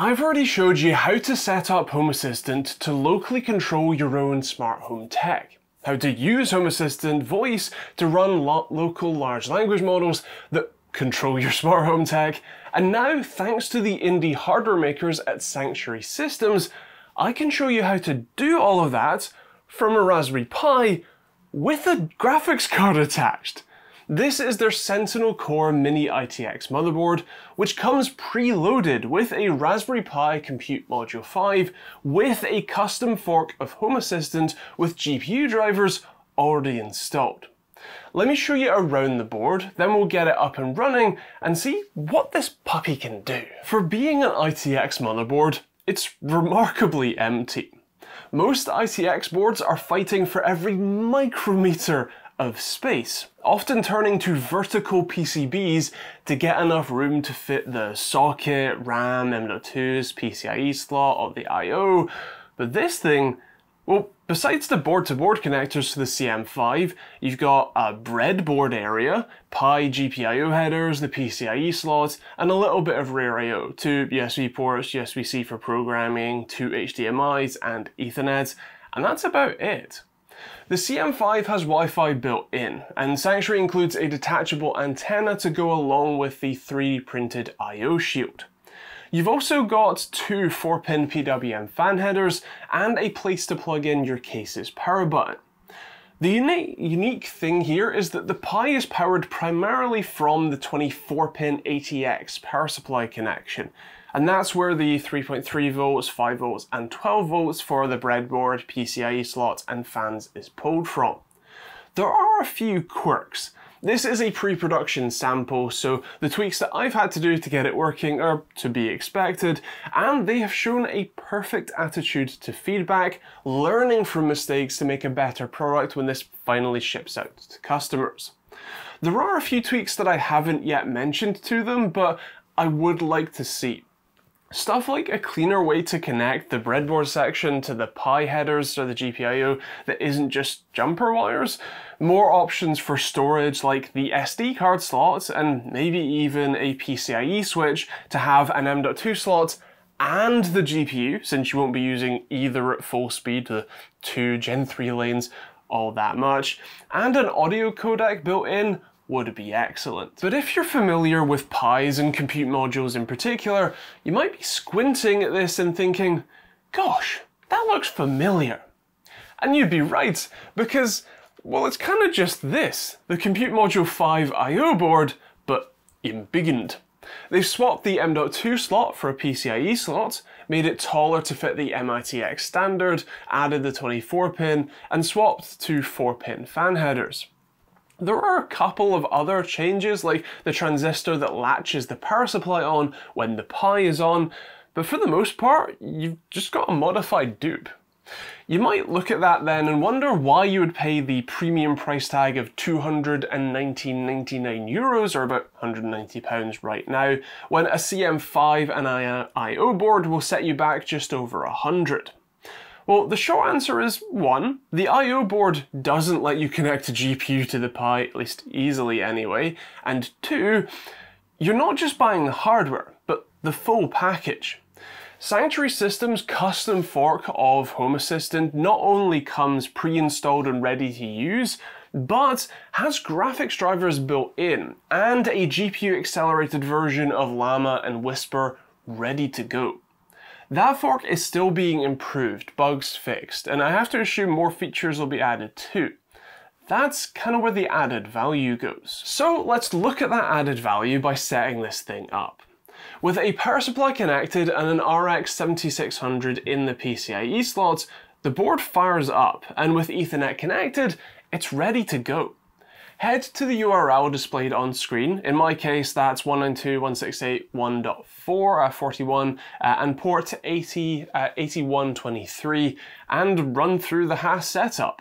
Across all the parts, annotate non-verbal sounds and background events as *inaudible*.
I've already showed you how to set up Home Assistant to locally control your own smart home tech, how to use Home Assistant voice to run lo local large language models that control your smart home tech, and now thanks to the indie hardware makers at Sanctuary Systems, I can show you how to do all of that from a Raspberry Pi with a graphics card attached. This is their Sentinel Core Mini ITX motherboard, which comes preloaded with a Raspberry Pi Compute Module 5 with a custom fork of Home Assistant with GPU drivers already installed. Let me show you around the board, then we'll get it up and running and see what this puppy can do. For being an ITX motherboard, it's remarkably empty. Most ITX boards are fighting for every micrometer of space, often turning to vertical PCBs to get enough room to fit the socket, RAM, M.2's PCIe slot or the I.O. But this thing, well, besides the board-to-board -board connectors to the CM5, you've got a breadboard area, Pi GPIO headers, the PCIe slots, and a little bit of rear I.O. Two USB ports, USB-C for programming, two HDMIs, and Ethernet, and that's about it. The CM5 has Wi-Fi built in, and Sanctuary includes a detachable antenna to go along with the 3D printed I.O. shield. You've also got two 4-pin PWM fan headers and a place to plug in your case's power button. The unique, unique thing here is that the Pi is powered primarily from the 24-pin ATX power supply connection, and that's where the 3.3 volts, 5 volts and 12 volts for the breadboard, PCIe slots and fans is pulled from. There are a few quirks. This is a pre-production sample, so the tweaks that I've had to do to get it working are to be expected, and they have shown a perfect attitude to feedback, learning from mistakes to make a better product when this finally ships out to customers. There are a few tweaks that I haven't yet mentioned to them, but I would like to see. Stuff like a cleaner way to connect the breadboard section to the Pi headers or the GPIO that isn't just jumper wires, more options for storage like the SD card slots and maybe even a PCIe switch to have an M.2 slot and the GPU, since you won't be using either at full speed, the two Gen 3 lanes all that much, and an audio codec built in would be excellent. But if you're familiar with Pis and compute modules in particular, you might be squinting at this and thinking, gosh, that looks familiar. And you'd be right, because, well, it's kind of just this, the Compute Module 5 I.O. board, but embiggened. They've swapped the M.2 slot for a PCIe slot, made it taller to fit the MITX standard, added the 24 pin, and swapped to 4 pin fan headers. There are a couple of other changes, like the transistor that latches the power supply on when the Pi is on, but for the most part, you've just got a modified dupe. You might look at that then and wonder why you would pay the premium price tag of 219.99 euros, or about 190 pounds right now, when a CM5 and I.O. board will set you back just over 100. Well, the short answer is one, the I.O. board doesn't let you connect a GPU to the Pi, at least easily anyway, and two, you're not just buying the hardware, but the full package. Sanctuary Systems' custom fork of Home Assistant not only comes pre-installed and ready to use, but has graphics drivers built in, and a GPU accelerated version of Llama and Whisper ready to go. That fork is still being improved, bugs fixed, and I have to assume more features will be added too. That's kind of where the added value goes. So let's look at that added value by setting this thing up. With a power supply connected and an RX 7600 in the PCIe slots, the board fires up, and with Ethernet connected, it's ready to go head to the URL displayed on screen. In my case, that's 192.168.1.4, uh, 41, uh, and port 80, uh, 8123, and run through the HASS setup.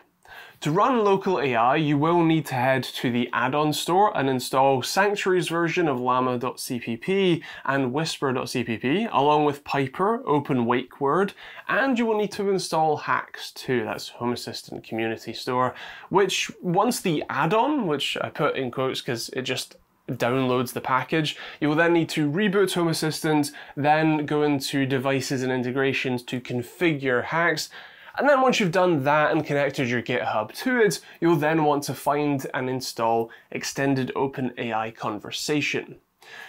To run local AI, you will need to head to the add-on store and install Sanctuary's version of llama.cpp and whisper.cpp, along with Piper, Open Wake Word, and you will need to install HACS too, that's Home Assistant Community Store, which once the add-on, which I put in quotes because it just downloads the package. You will then need to reboot Home Assistant, then go into devices and integrations to configure HACS. And then once you've done that and connected your GitHub to it, you'll then want to find and install Extended OpenAI Conversation.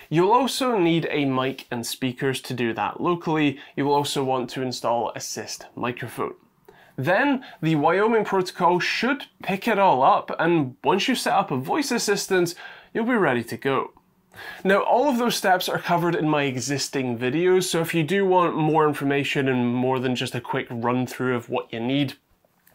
You'll also need a mic and speakers to do that locally. You will also want to install Assist Microphone. Then the Wyoming protocol should pick it all up, and once you set up a voice assistant, you'll be ready to go. Now, all of those steps are covered in my existing videos, so if you do want more information and more than just a quick run through of what you need,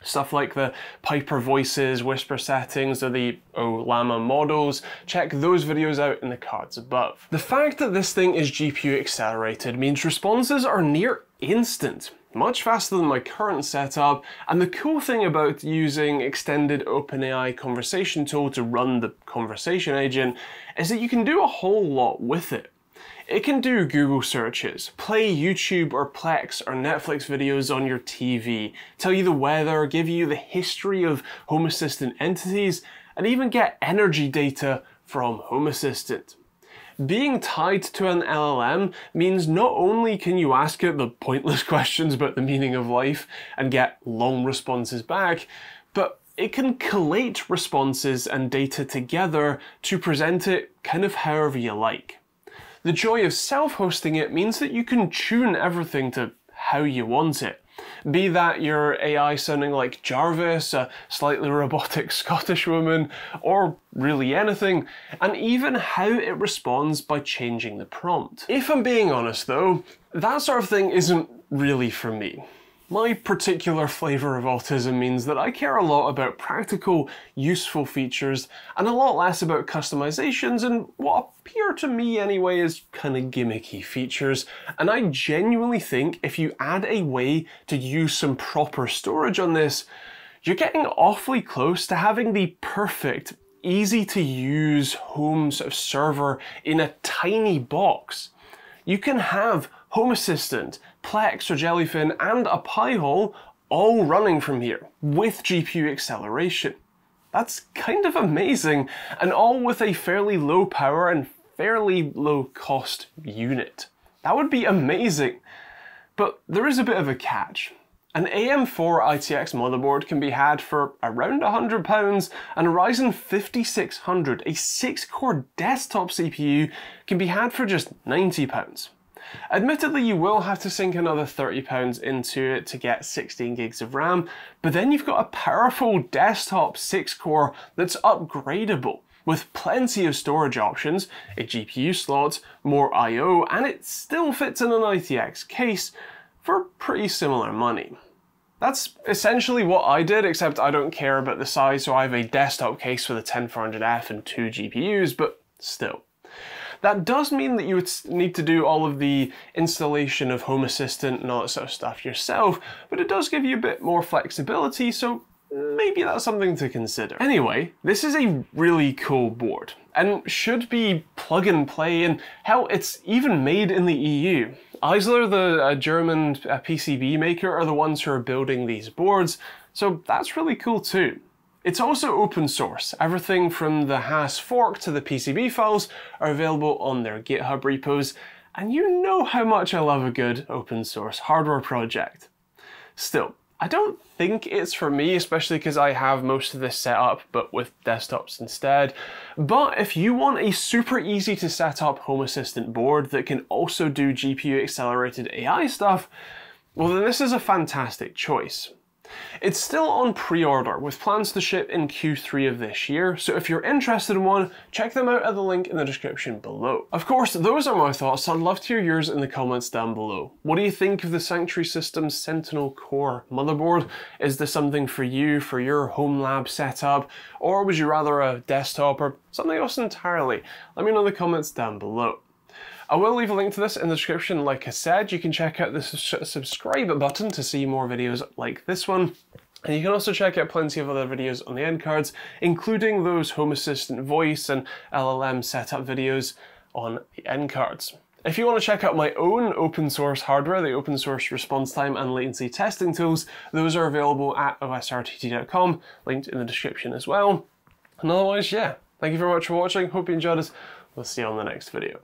Stuff like the Piper voices, whisper settings, or the Ollama models, check those videos out in the cards above. The fact that this thing is GPU accelerated means responses are near instant much faster than my current setup, and the cool thing about using extended OpenAI conversation tool to run the conversation agent is that you can do a whole lot with it. It can do Google searches, play YouTube or Plex or Netflix videos on your TV, tell you the weather, give you the history of Home Assistant entities, and even get energy data from Home Assistant. Being tied to an LLM means not only can you ask it the pointless *laughs* questions about the meaning of life and get long responses back, but it can collate responses and data together to present it kind of however you like. The joy of self-hosting it means that you can tune everything to how you want it. Be that your AI sounding like Jarvis, a slightly robotic *laughs* Scottish woman, or really anything, and even how it responds by changing the prompt. If I'm being honest though, that sort of thing isn't really for me. My particular flavour of autism means that I care a lot about practical, useful features and a lot less about customizations and what appear to me anyway as kind of gimmicky features. And I genuinely think if you add a way to use some proper storage on this, you're getting awfully close to having the perfect, easy to use home sort of server in a tiny box. You can have Home Assistant, Plex or Jellyfin, and a Pi-hole all running from here with GPU acceleration. That's kind of amazing, and all with a fairly low power and fairly low cost unit. That would be amazing. But there is a bit of a catch. An AM4 ITX motherboard can be had for around £100 and a Ryzen 5600, a 6-core desktop CPU, can be had for just £90. Admittedly, you will have to sink another £30 into it to get 16 gigs of RAM, but then you've got a powerful desktop 6 core that's upgradable with plenty of storage options, a GPU slot, more I.O., and it still fits in an ITX case for pretty similar money. That's essentially what I did, except I don't care about the size, so I have a desktop case with a 10400F and two GPUs, but still. That does mean that you would need to do all of the installation of Home Assistant and all that sort of stuff yourself, but it does give you a bit more flexibility, so maybe that's something to consider. Anyway, this is a really cool board and should be plug and play and hell, it's even made in the EU. Aisler, the uh, German uh, PCB maker, are the ones who are building these boards, so that's really cool too. It's also open source. Everything from the HASS fork to the PCB files are available on their GitHub repos, and you know how much I love a good open source hardware project. Still, I don't think it's for me, especially because I have most of this set up, but with desktops instead. But if you want a super easy to set up Home Assistant board that can also do GPU accelerated AI stuff, well then this is a fantastic choice. It's still on pre-order with plans to ship in Q3 of this year, so if you're interested in one, check them out at the link in the description below. Of course, those are my thoughts, so I'd love to hear yours in the comments down below. What do you think of the Sanctuary Systems Sentinel Core motherboard? Is this something for you, for your home lab setup, or would you rather a desktop or something else entirely? Let me know in the comments down below. I will leave a link to this in the description. Like I said, you can check out the subscribe button to see more videos like this one. And you can also check out plenty of other videos on the end cards, including those Home Assistant voice and LLM setup videos on the end cards. If you want to check out my own open source hardware, the open source response time and latency testing tools, those are available at osrtt.com, linked in the description as well. And otherwise, yeah, Thank you very much for watching, hope you enjoyed this. We'll see you on the next video.